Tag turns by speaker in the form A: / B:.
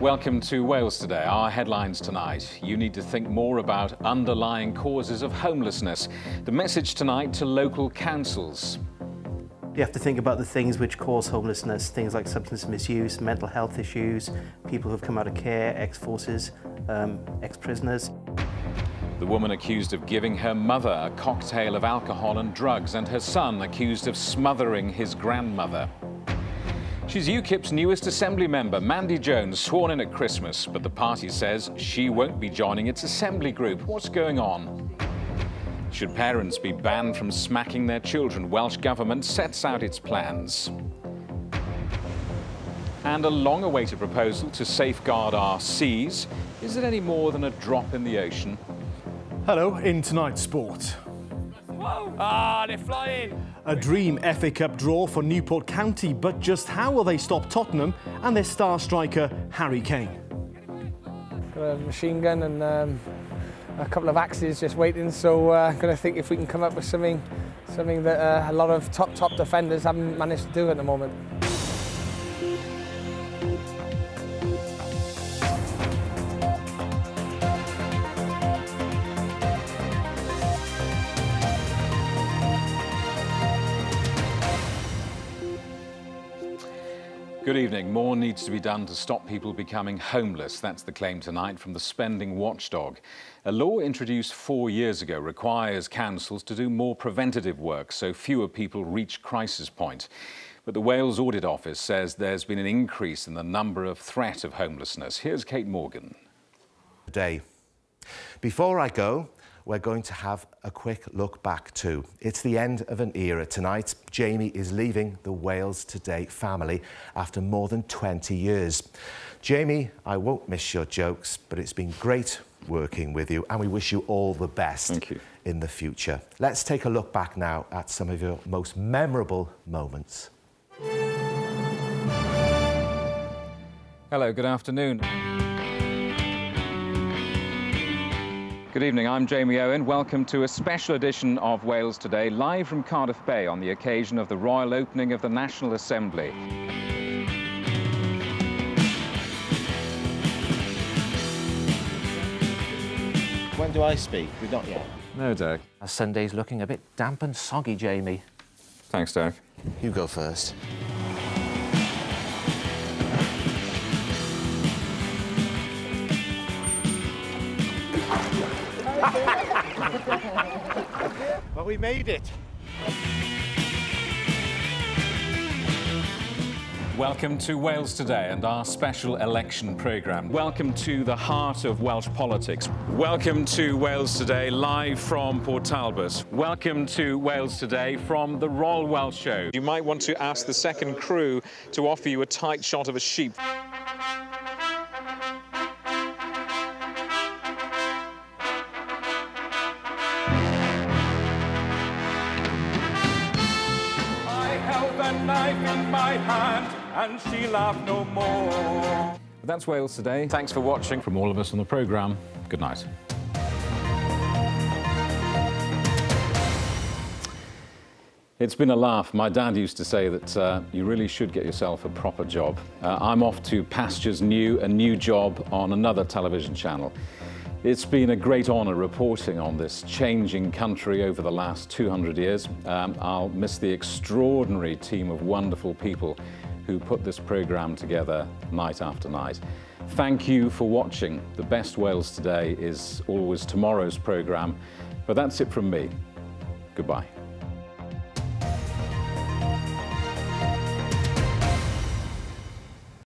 A: Welcome to Wales Today. Our headlines tonight. You need to think more about underlying causes of homelessness. The message tonight to local councils.
B: You have to think about the things which cause homelessness, things like substance misuse, mental health issues, people who've come out of care, ex-forces, um, ex-prisoners.
A: The woman accused of giving her mother a cocktail of alcohol and drugs and her son accused of smothering his grandmother. She's UKIP's newest Assembly member, Mandy Jones, sworn in at Christmas, but the party says she won't be joining its Assembly group. What's going on? Should parents be banned from smacking their children? Welsh Government sets out its plans. And a long-awaited proposal to safeguard our seas. Is it any more than a drop in the ocean?
C: Hello, in tonight's sport.
D: Ah, they're flying.
C: A dream FA Cup draw for Newport County, but just how will they stop Tottenham and their star striker Harry Kane?
D: Got a machine gun and um, a couple of axes just waiting. So uh, going to think if we can come up with something, something that uh, a lot of top top defenders haven't managed to do at the moment.
A: Good evening. More needs to be done to stop people becoming homeless. That's the claim tonight from the spending watchdog. A law introduced four years ago requires councils to do more preventative work so fewer people reach crisis point. But the Wales Audit Office says there's been an increase in the number of threat of homelessness. Here's Kate Morgan.
E: Day. Before I go, we're going to have a quick look back too. It's the end of an era tonight. Jamie is leaving the Wales Today family after more than 20 years. Jamie, I won't miss your jokes, but it's been great working with you and we wish you all the best in the future. Let's take a look back now at some of your most memorable moments.
A: Hello, good afternoon. Good evening, I'm Jamie Owen. Welcome to a special edition of Wales Today, live from Cardiff Bay on the occasion of the royal opening of the National Assembly.
F: When do I speak? We've not yet.
A: No, Derek.
F: Our Sunday's looking a bit damp and soggy, Jamie.
A: Thanks, Derek.
E: You go first.
F: Well, we made it.
A: Welcome to Wales Today and our special election programme. Welcome to the heart of Welsh politics. Welcome to Wales Today, live from Port Talbot. Welcome to Wales Today from the Royal Welsh Show. You might want to ask the second crew to offer you a tight shot of a sheep.
G: Knife in my hand, and she laughed no more.
A: That's Wales Today. Thanks for watching. From all of us on the programme, good night. It's been a laugh. My dad used to say that uh, you really should get yourself a proper job. Uh, I'm off to Pastures New, a new job on another television channel. It's been a great honour reporting on this changing country over the last 200 years. Um, I'll miss the extraordinary team of wonderful people who put this programme together night after night. Thank you for watching. The best Wales today is always tomorrow's programme, but that's it from me. Goodbye.